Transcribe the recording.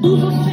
E você?